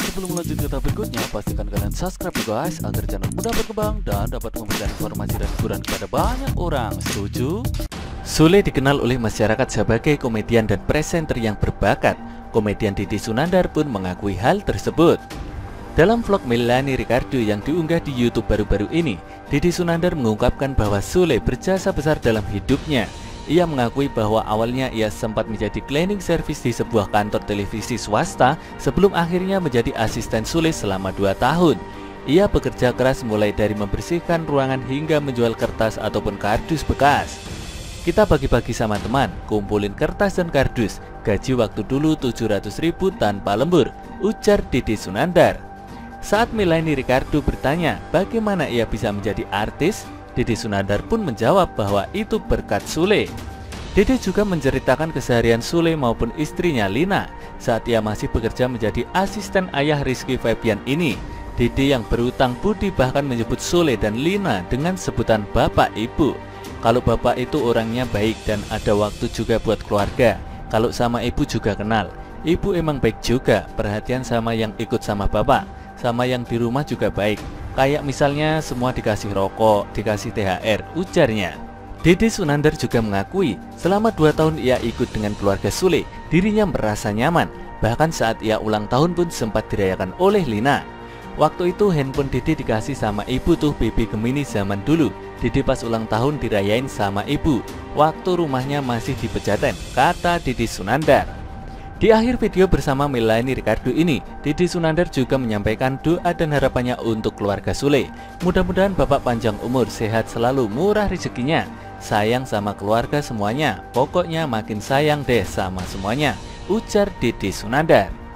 sebelum lanjut ke tahap berikutnya, pastikan kalian subscribe ya guys agar channel mudah berkembang dan dapat memberikan informasi dan hiburan kepada banyak orang. Setuju? Sule dikenal oleh masyarakat sebagai komedian dan presenter yang berbakat. Komedian Didi Sunandar pun mengakui hal tersebut. Dalam vlog Melanie Ricardo yang diunggah di YouTube baru-baru ini, Didi Sunandar mengungkapkan bahwa Sule berjasa besar dalam hidupnya. Ia mengakui bahwa awalnya ia sempat menjadi cleaning service di sebuah kantor televisi swasta sebelum akhirnya menjadi asisten Sule selama 2 tahun. Ia bekerja keras mulai dari membersihkan ruangan hingga menjual kertas ataupun kardus bekas. Kita bagi-bagi sama teman, kumpulin kertas dan kardus, gaji waktu dulu 700 ribu tanpa lembur, ujar Didi Sunandar. Saat Melanie Ricardo bertanya bagaimana ia bisa menjadi artis, Dede Sunandar pun menjawab bahwa itu berkat Sule. Dede juga menceritakan keseharian Sule maupun istrinya Lina saat ia masih bekerja menjadi asisten ayah Rizky Febian ini. Dede yang berutang budi bahkan menyebut Sule dan Lina dengan sebutan bapak ibu. Kalau bapak itu orangnya baik dan ada waktu juga buat keluarga. Kalau sama ibu juga kenal. Ibu emang baik juga, perhatian sama yang ikut sama bapak, sama yang di rumah juga baik. Kayak misalnya semua dikasih rokok, dikasih THR, ujarnya. Dede Sunandar juga mengakui selama dua tahun ia ikut dengan keluarga Sule, dirinya merasa nyaman. Bahkan saat ia ulang tahun pun sempat dirayakan oleh Lina. Waktu itu handphone Dede dikasih sama ibu tuh BB Gemini zaman dulu. Dede pas ulang tahun dirayain sama ibu. Waktu rumahnya masih di Pejaten, kata Dede Sunandar. Di akhir video bersama Melanie Ricardo ini, Didi Sunandar juga menyampaikan doa dan harapannya untuk keluarga Sule. Mudah-mudahan Bapak panjang umur, sehat selalu, murah rezekinya. Sayang sama keluarga semuanya, pokoknya makin sayang deh sama semuanya, ujar Didi Sunandar.